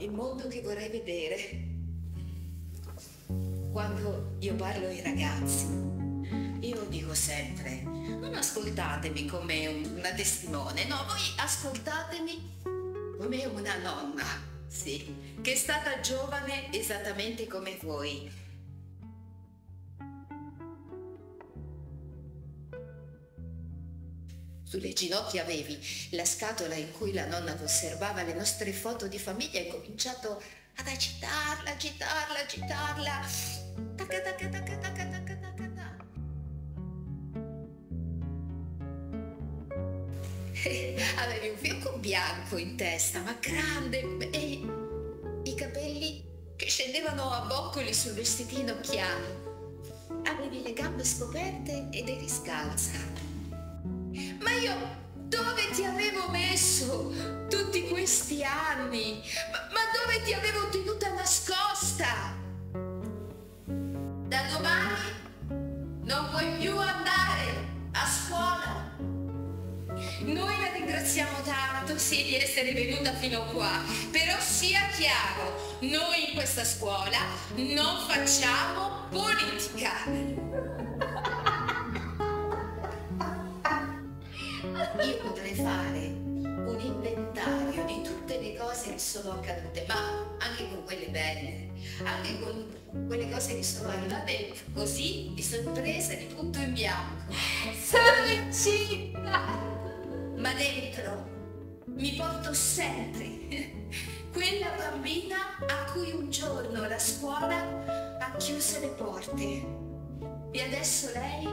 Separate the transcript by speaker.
Speaker 1: il mondo che vorrei vedere. Quando io parlo ai ragazzi, io dico sempre, non ascoltatemi come una testimone, no, voi ascoltatemi come una nonna, sì, che è stata giovane esattamente come voi. Sulle ginocchia avevi la scatola in cui la nonna conservava le nostre foto di famiglia e cominciato ad agitarla, agitarla, agitarla. Tacca, tacca, tacca, tacca, tacca, tacca. Avevi un fiocco bianco in testa, ma grande, e i capelli che scendevano a boccoli sul vestitino chiaro. Avevi le gambe scoperte ed eri scalza. Ma io dove ti avevo messo tutti questi anni? Ma, ma dove ti avevo tenuta nascosta? Da domani non puoi più andare a scuola. Noi la ringraziamo tanto, sì, di essere venuta fino qua, però sia chiaro, noi in questa scuola non facciamo politica. Io potrei fare un inventario di tutte le cose che sono accadute, ma anche con quelle belle, anche con quelle cose che sono arrivate così, di sorpresa, di punto in bianco.
Speaker 2: Sono incinta!
Speaker 1: Ma dentro mi porto sempre quella bambina a cui un giorno la scuola ha chiuso le porte. E adesso lei